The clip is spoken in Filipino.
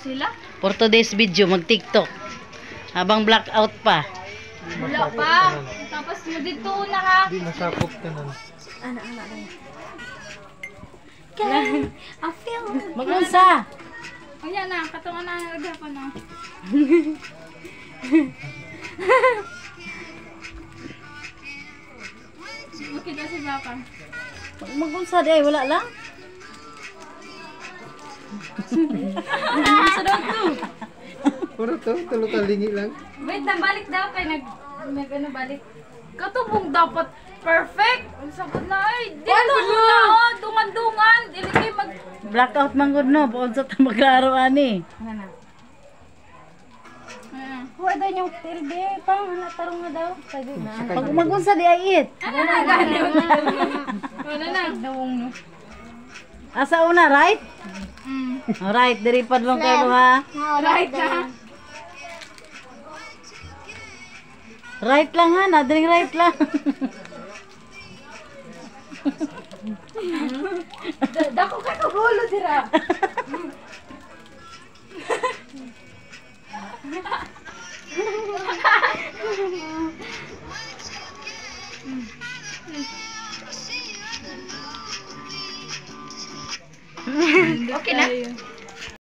sila? For today's video, mag-tiktok. Habang blackout pa. Wala pa. Tapos mo dito na ha. Di masakop ka nun. Ano, ano, ano. Kaya, I feel. Magunsa! Ayan na, katungan na ang pa na. Makita si Papa. Magunsa di ay wala lang. Puro to, tulo kalingi lang. Wait, na balik daw kay nag nag ano balik. Katubong dapat perfect. Ang sabot na ay. Dito mo na oh, dungan-dungan. Iligay mag Blackout manggod no. Bukod sa maglaro ani. Ano na? Ah. Huwag daw yung tilde. Pang tarong na daw. Pag magunsa di ay it. Ano na? Wala na. Dawong no. Asa una, right? Alright, diri padlong kayo ha. Right na. Right lang ha, nadring right lang. Dako ka kagulo dira. okay na?